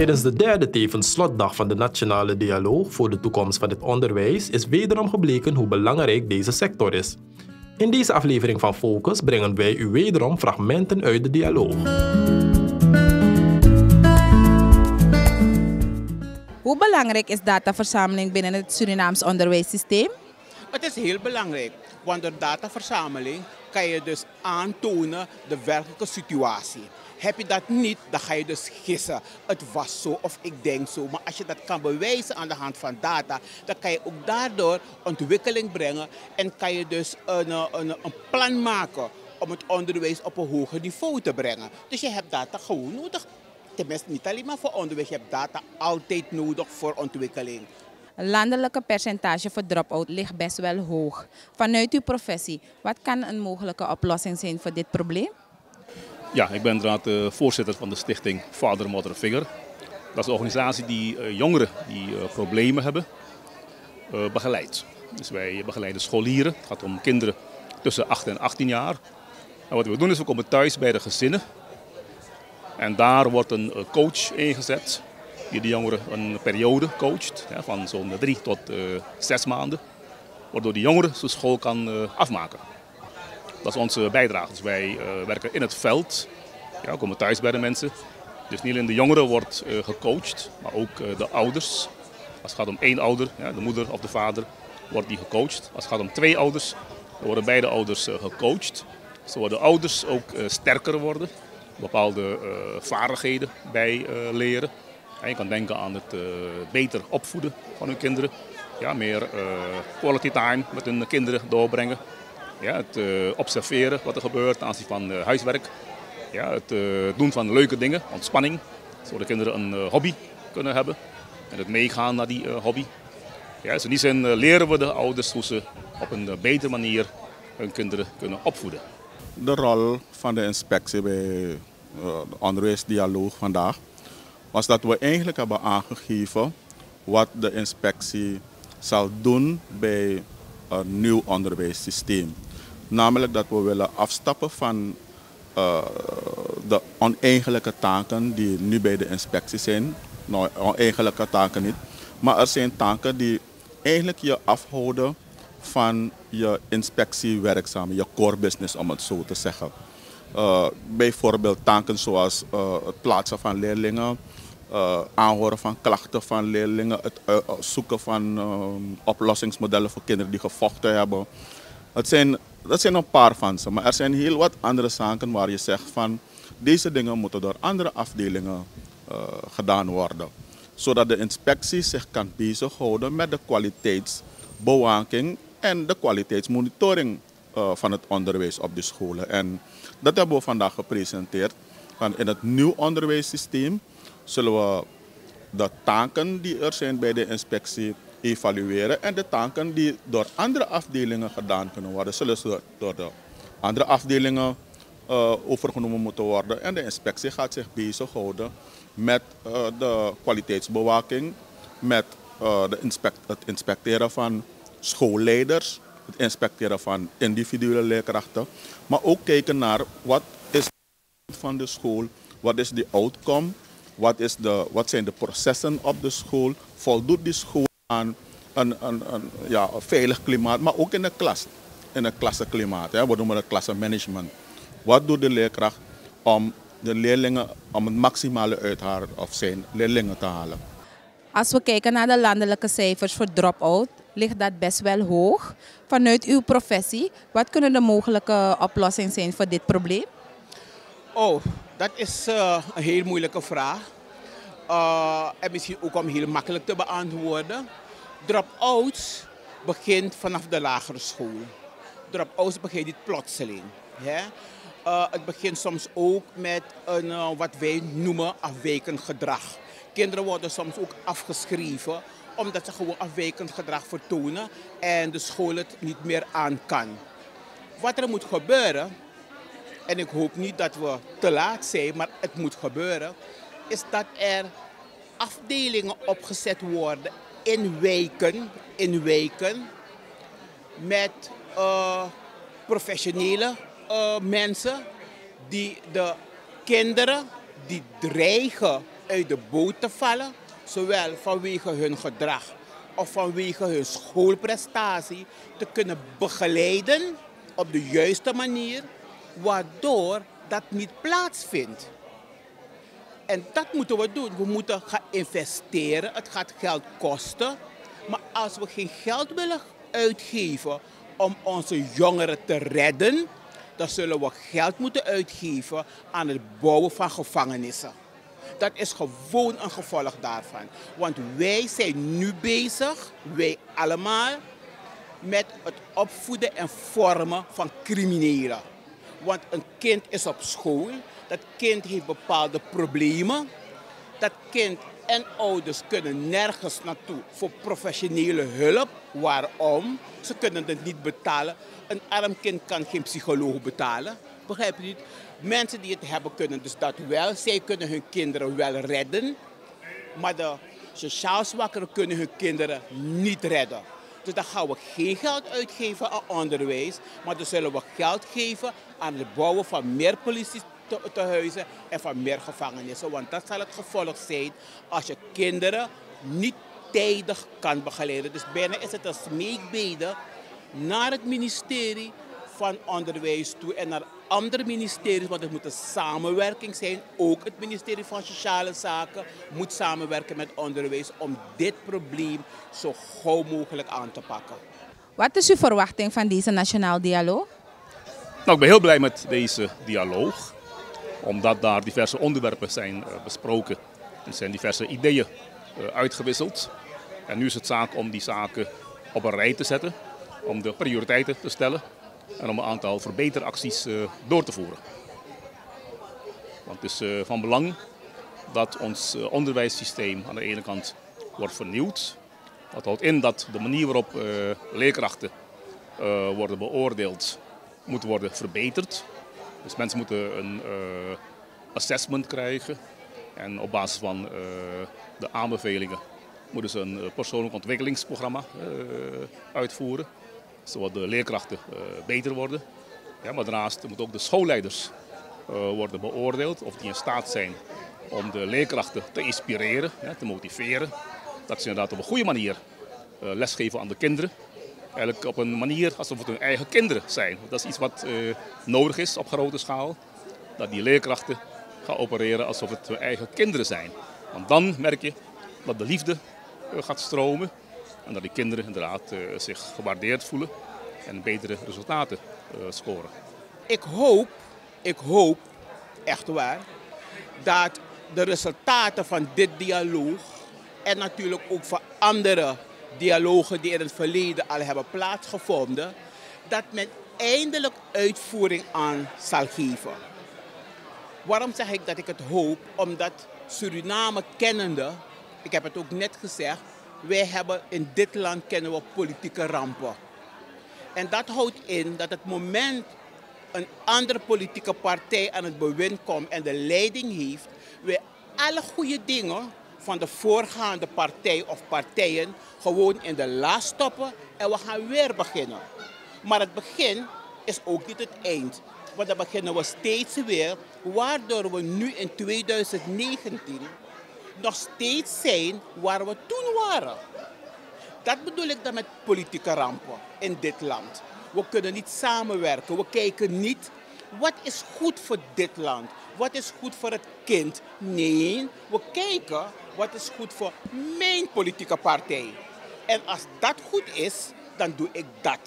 Tijdens de derde tevens slotdag van de Nationale Dialoog voor de toekomst van het onderwijs is wederom gebleken hoe belangrijk deze sector is. In deze aflevering van Focus brengen wij u wederom fragmenten uit de dialoog. Hoe belangrijk is dataverzameling binnen het Surinaams onderwijssysteem? Het is heel belangrijk, want door dataverzameling kan je dus aantonen de werkelijke situatie. Heb je dat niet, dan ga je dus gissen. Het was zo of ik denk zo. Maar als je dat kan bewijzen aan de hand van data, dan kan je ook daardoor ontwikkeling brengen en kan je dus een, een, een plan maken om het onderwijs op een hoger niveau te brengen. Dus je hebt data gewoon nodig. Tenminste, niet alleen maar voor onderwijs, je hebt data altijd nodig voor ontwikkeling. Landelijke percentage voor drop-out ligt best wel hoog. Vanuit uw professie, wat kan een mogelijke oplossing zijn voor dit probleem? Ja, ik ben inderdaad uh, voorzitter van de stichting Father, Mother, Figure. Dat is een organisatie die uh, jongeren die uh, problemen hebben begeleidt. Dus wij begeleiden scholieren. Het gaat om kinderen tussen 8 en 18 jaar. En wat we doen is we komen thuis bij de gezinnen. En daar wordt een coach ingezet die de jongeren een periode coacht, van zo'n drie tot zes maanden. Waardoor de jongeren zijn school kan afmaken. Dat is onze bijdrage. Dus wij uh, werken in het veld. Ja, komen thuis bij de mensen. Dus niet alleen de jongeren wordt uh, gecoacht, maar ook uh, de ouders. Als het gaat om één ouder, ja, de moeder of de vader, wordt die gecoacht. Als het gaat om twee ouders, dan worden beide ouders gecoacht. Zodat de ouders ook sterker worden, bepaalde vaardigheden bij leren. En je kan denken aan het beter opvoeden van hun kinderen. Ja, meer quality time met hun kinderen doorbrengen. Ja, het uh, observeren wat er gebeurt ten aanzien van uh, huiswerk. Ja, het uh, doen van leuke dingen, ontspanning. Zodat de kinderen een hobby kunnen hebben. En het meegaan naar die hobby. Ja, dus in die zin leren we de ouders hoe ze op een betere manier hun kinderen kunnen opvoeden. De rol van de inspectie bij de onderwijsdialoog vandaag was dat we eigenlijk hebben aangegeven wat de inspectie zal doen bij een nieuw onderwijssysteem. Namelijk dat we willen afstappen van uh, de oneigenlijke taken die nu bij de inspectie zijn. Nou, oneigenlijke taken niet. Maar er zijn taken die eigenlijk je afhouden van je inspectiewerkzaam, je core business om het zo te zeggen. Uh, bijvoorbeeld taken zoals uh, het plaatsen van leerlingen, uh, aanhoren van klachten van leerlingen, het zoeken van oplossingsmodellen voor kinderen die gevochten hebben. Het zijn dat zijn een paar van ze. Maar er zijn heel wat andere zaken waar je zegt van deze dingen moeten door andere afdelingen uh, gedaan worden. Zodat de inspectie zich kan bezighouden met de kwaliteitsbewaking en de kwaliteitsmonitoring uh, van het onderwijs op de scholen. En dat hebben we vandaag gepresenteerd. In het nieuw onderwijssysteem zullen we de taken die er zijn bij de inspectie evalueren. En de taken die door andere afdelingen gedaan kunnen worden, zullen door de andere afdelingen uh, overgenomen moeten worden. En de inspectie gaat zich bezighouden met uh, de kwaliteitsbewaking, met uh, de inspect het inspecteren van schoolleiders, het inspecteren van individuele leerkrachten, maar ook kijken naar wat is van de school, wat is de outcome, wat, is de, wat zijn de processen op de school, voldoet die school aan een, een, een, ja, een veilig klimaat, maar ook in de klas. In een klassenklimaat. Hè. We noemen het klassenmanagement. Wat doet de leerkracht om de leerlingen om het maximale uit haar of zijn leerlingen te halen? Als we kijken naar de landelijke cijfers voor drop-out, ligt dat best wel hoog. Vanuit uw professie, wat kunnen de mogelijke oplossingen zijn voor dit probleem? Oh, dat is uh, een heel moeilijke vraag. Uh, en misschien ook om heel makkelijk te beantwoorden. Drop-outs begint vanaf de lagere school. Drop-outs begint niet plotseling. Hè? Uh, het begint soms ook met een, uh, wat wij noemen afwijkend gedrag. Kinderen worden soms ook afgeschreven omdat ze gewoon afwijkend gedrag vertonen en de school het niet meer aan kan. Wat er moet gebeuren, en ik hoop niet dat we te laat zijn, maar het moet gebeuren, is dat er afdelingen opgezet worden in wijken, in wijken met uh, professionele uh, mensen die de kinderen die dreigen uit de boot te vallen, zowel vanwege hun gedrag of vanwege hun schoolprestatie, te kunnen begeleiden op de juiste manier, waardoor dat niet plaatsvindt. En dat moeten we doen. We moeten gaan investeren. Het gaat geld kosten. Maar als we geen geld willen uitgeven om onze jongeren te redden, dan zullen we geld moeten uitgeven aan het bouwen van gevangenissen. Dat is gewoon een gevolg daarvan. Want wij zijn nu bezig, wij allemaal, met het opvoeden en vormen van criminelen. Want een kind is op school, dat kind heeft bepaalde problemen. Dat kind en ouders kunnen nergens naartoe voor professionele hulp. Waarom? Ze kunnen het niet betalen. Een arm kind kan geen psycholoog betalen. Begrijp je niet? Mensen die het hebben kunnen dus dat wel. Zij kunnen hun kinderen wel redden. Maar de sociaal zwakkeren kunnen hun kinderen niet redden. Dus dan gaan we geen geld uitgeven aan onderwijs. Maar dan zullen we geld geven aan het bouwen van meer politie te, huizen en van meer gevangenissen. Want dat zal het gevolg zijn als je kinderen niet tijdig kan begeleiden. Dus bijna is het een smeekbede naar het ministerie van Onderwijs toe en naar andere ministeries, want het moet een samenwerking zijn. Ook het ministerie van Sociale Zaken moet samenwerken met onderwijs om dit probleem zo gauw mogelijk aan te pakken. Wat is uw verwachting van deze nationaal dialoog? Nou, ik ben heel blij met deze dialoog omdat daar diverse onderwerpen zijn eh, besproken. Er zijn diverse ideeën eh, uitgewisseld. En nu is het zaak om die zaken op een rij te zetten, om de prioriteiten te stellen en om een aantal verbeteracties eh, door te voeren. Want het is van belang dat ons onderwijssysteem aan de ene kant wordt vernieuwd. Dat houdt in dat de manier waarop leerkrachten worden beoordeeld moet worden verbeterd. Dus mensen moeten een uh, assessment krijgen. En op basis van uh, de aanbevelingen moeten ze een eh, persoonlijk ontwikkelingsprogramma uitvoeren. Zodat de leerkrachten beter worden. Ja, maar daarnaast moeten ook de schoolleiders worden beoordeeld of die in staat zijn om de leerkrachten te inspireren, te motiveren. Dat ze inderdaad op een goede manier lesgeven aan de kinderen eigenlijk op een manier alsof het hun eigen kinderen zijn. Dat is iets wat uh, nodig is op grote schaal. Dat die leerkrachten gaan opereren alsof het hun eigen kinderen zijn. Want dan merk je dat de liefde uh, gaat stromen. En dat die kinderen inderdaad uh, zich gewaardeerd voelen en betere resultaten scoren. Ik hoop, ik hoop, echt waar, dat de resultaten van dit dialoog en natuurlijk ook van andere dialogen die in het verleden al hebben plaatsgevonden, dat men eindelijk uitvoering aan zal geven. Waarom zeg ik dat ik het hoop? Omdat Suriname kennende, ik heb het ook net gezegd, wij hebben in dit land kennen we politieke rampen. En dat houdt in dat het moment een andere politieke partij aan het bewind komt en de leiding heeft, wij alle goede dingen van de voorgaande partij of partijen gewoon in de la stoppen en we gaan weer beginnen. Maar het begin is ook niet het eind. Want dan beginnen we steeds weer, waardoor we nu in 2019 nog steeds zijn waar we toen waren. Dat bedoel ik dan met politieke rampen in dit land. We kunnen niet samenwerken. We kijken niet wat is goed voor dit land. Wat is goed voor het kind? Nee, we kijken wat is goed voor mijn politieke partij. En als dat goed is, dan doe ik dat.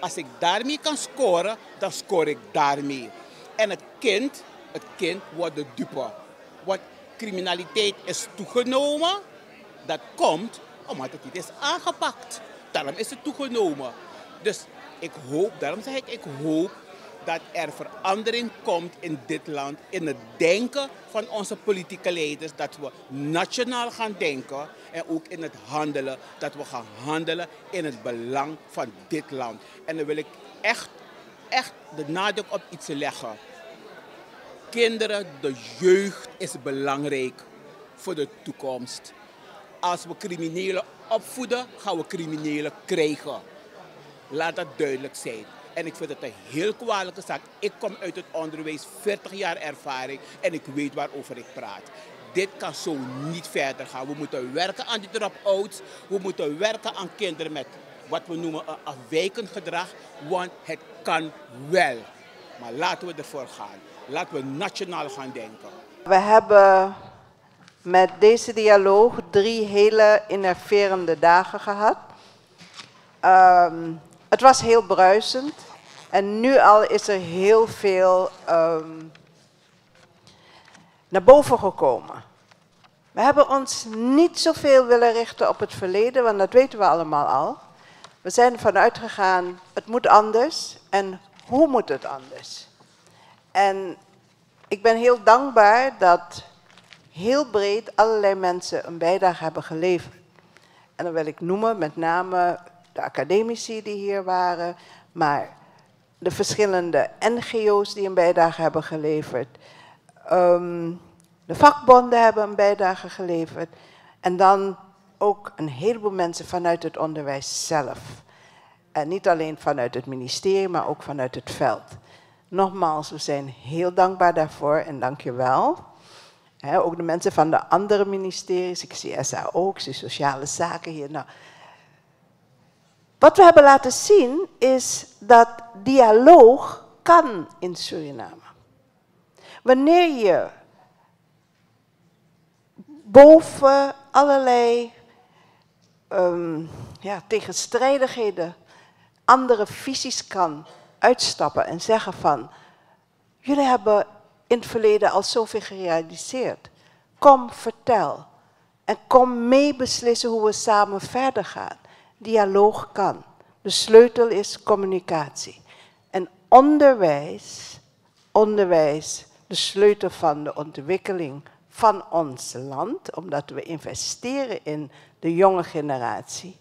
Als ik daarmee kan scoren, dan score ik daarmee. En het kind, het kind wordt de dupe. Want criminaliteit is toegenomen, dat komt omdat het niet is aangepakt. Daarom is het toegenomen. Dus ik hoop, daarom zeg ik, ik hoop dat er verandering komt in dit land, in het denken van onze politieke leiders, dat we nationaal gaan denken en ook in het handelen, dat we gaan handelen in het belang van dit land. En dan wil ik echt, echt de nadruk op iets leggen. Kinderen, de jeugd is belangrijk voor de toekomst. Als we criminelen opvoeden, gaan we criminelen krijgen. Laat dat duidelijk zijn. En ik vind het een heel kwalijke zaak. Ik kom uit het onderwijs, 40 jaar ervaring en ik weet waarover ik praat. dit kan zo niet verder gaan. We moeten werken aan die drop-outs. We moeten werken aan kinderen met wat we noemen een afwijkend gedrag. Want het kan wel. Maar laten we ervoor gaan. Laten we nationaal gaan denken. We hebben met deze dialoog drie hele innerverende dagen gehad. Um, het was heel bruisend. En nu al is er heel veel um, naar boven gekomen. We hebben ons niet zoveel willen richten op het verleden, want dat weten we allemaal al. We zijn ervan uitgegaan, het moet anders en hoe moet het anders? En ik ben heel dankbaar dat heel breed allerlei mensen een bijdrage hebben geleverd. En dan wil ik noemen met name de academici die hier waren, maar de verschillende NGO's die een bijdrage hebben geleverd. Um, de vakbonden hebben een bijdrage geleverd. En dan ook een heleboel mensen vanuit het onderwijs zelf. En niet alleen vanuit het ministerie, maar ook vanuit het veld. Nogmaals, we zijn heel dankbaar daarvoor en dank je wel. ook de mensen van de andere ministeries, ik zie SAO, ik zie sociale zaken hier. Nou, wat we hebben laten zien is dat dialoog kan in Suriname. Wanneer je boven allerlei um, ja, tegenstrijdigheden, andere visies kan uitstappen en zeggen van, jullie hebben in het verleden al zoveel gerealiseerd. Kom, vertel. En kom mee beslissen hoe we samen verder gaan. Dialoog kan. De sleutel is communicatie. En onderwijs, onderwijs, de sleutel van de ontwikkeling van ons land, omdat we investeren in de jonge generatie,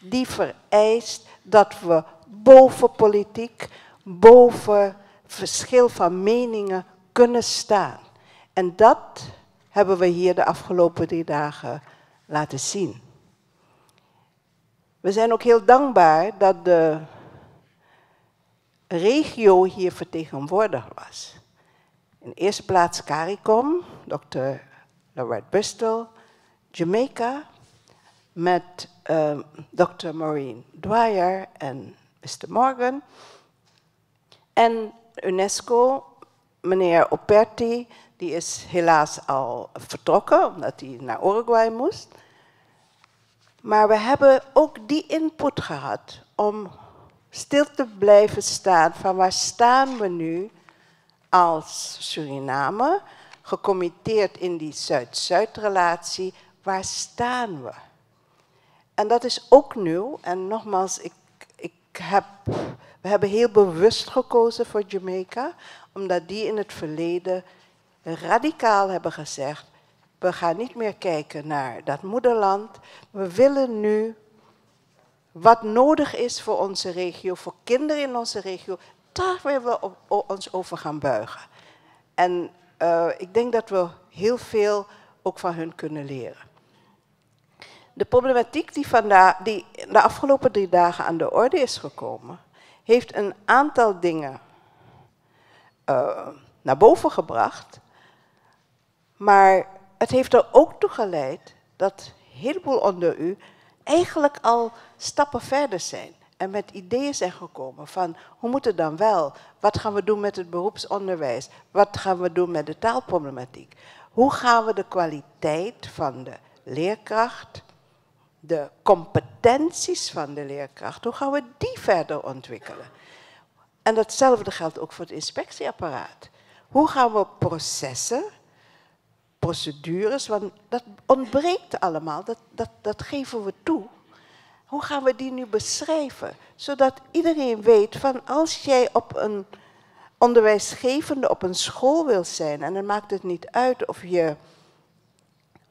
die vereist dat we boven politiek, boven verschil van meningen kunnen staan. En dat hebben we hier de afgelopen drie dagen laten zien. We zijn ook heel dankbaar dat de regio hier vertegenwoordigd was. In de eerste plaats CARICOM, Dr. Lorette Bristol, Jamaica, met uh, Dr. Maureen Dwyer en Mr. Morgan. En UNESCO, meneer Operti, die is helaas al vertrokken, omdat hij naar Uruguay moest. Maar we hebben ook die input gehad om stil te blijven staan van waar staan we nu als Suriname, gecommitteerd in die Zuid-Zuid-relatie, waar staan we? En dat is ook nieuw. En nogmaals, ik, ik heb, we hebben heel bewust gekozen voor Jamaica, omdat die in het verleden radicaal hebben gezegd, we gaan niet meer kijken naar dat moederland. We willen nu wat nodig is voor onze regio, voor kinderen in onze regio, daar willen we ons over gaan buigen. En uh, ik denk dat we heel veel ook van hun kunnen leren. De problematiek die, vandaag, die de afgelopen drie dagen aan de orde is gekomen, heeft een aantal dingen uh, naar boven gebracht. Maar het heeft er ook toe geleid dat een heleboel onder u eigenlijk al stappen verder zijn en met ideeën zijn gekomen van hoe moet het dan wel? Wat gaan we doen met het beroepsonderwijs? Wat gaan we doen met de taalproblematiek? Hoe gaan we de kwaliteit van de leerkracht, de competenties van de leerkracht, hoe gaan we die verder ontwikkelen? En datzelfde geldt ook voor het inspectieapparaat. Hoe gaan we processen, procedures, want dat ontbreekt allemaal, dat, dat, dat geven we toe. Hoe gaan we die nu beschrijven? Zodat iedereen weet van als jij op een onderwijsgevende op een school wil zijn, en dan maakt het niet uit of je,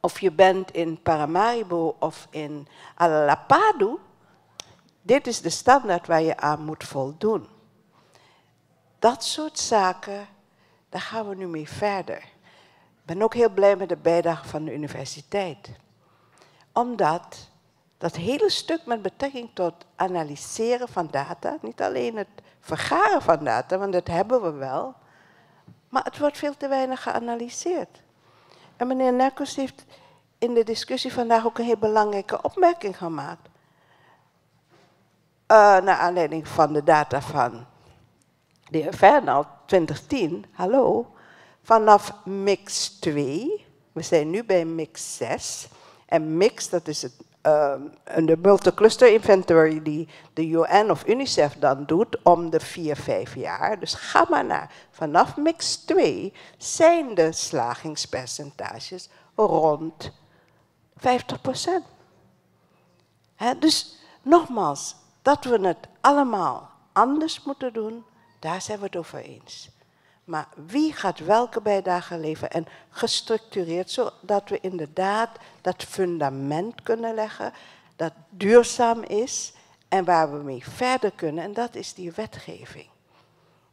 of je bent in Paramaribo of in Alapadu, dit is de standaard waar je aan moet voldoen. Dat soort zaken, daar gaan we nu mee verder. Ben ook heel blij met de bijdrage van de universiteit. Omdat dat hele stuk met betrekking tot analyseren van data, niet alleen het vergaren van data, want dat hebben we wel, maar het wordt veel te weinig geanalyseerd. En meneer Nerkos heeft in de discussie vandaag ook een heel belangrijke opmerking gemaakt. Uh, naar aanleiding van de data van de heer Fernald, 2010, hallo, vanaf mix 2, we zijn nu bij mix 6, en mix, dat is het, uh, de multicluster inventory die de UN of UNICEF dan doet om de 4, 5 jaar. Dus ga maar naar, vanaf mix 2 zijn de slagingspercentages rond 50 procent. Dus nogmaals, dat we het allemaal anders moeten doen, daar zijn we het over eens. Maar wie gaat welke bijdrage leveren en gestructureerd, zodat we inderdaad dat fundament kunnen leggen, dat duurzaam is en waar we mee verder kunnen. En dat is die wetgeving.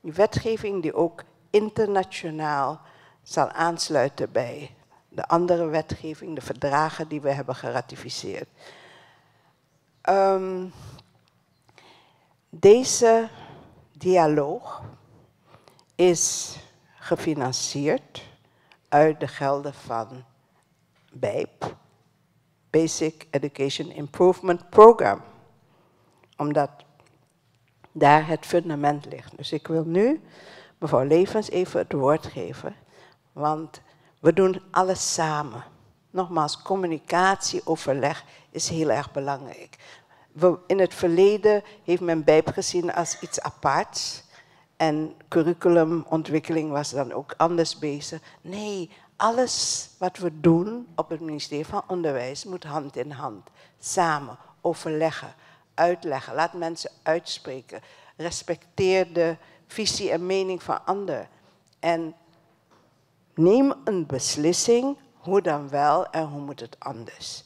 Die wetgeving die ook internationaal zal aansluiten bij de andere wetgeving, de verdragen die we hebben geratificeerd. Um, deze dialoog is gefinancierd uit de gelden van BEIP, Basic Education Improvement Program. Omdat daar het fundament ligt. Dus ik wil nu mevrouw Levens even het woord geven, want we doen alles samen. Nogmaals, communicatie, overleg is heel erg belangrijk. in het verleden heeft men BEIP gezien als iets aparts. En curriculumontwikkeling was dan ook anders bezig. Nee, alles wat we doen op het ministerie van Onderwijs moet hand in hand. Samen overleggen, uitleggen. Laat mensen uitspreken. Respecteer de visie en mening van anderen. En neem een beslissing, hoe dan wel en hoe moet het anders.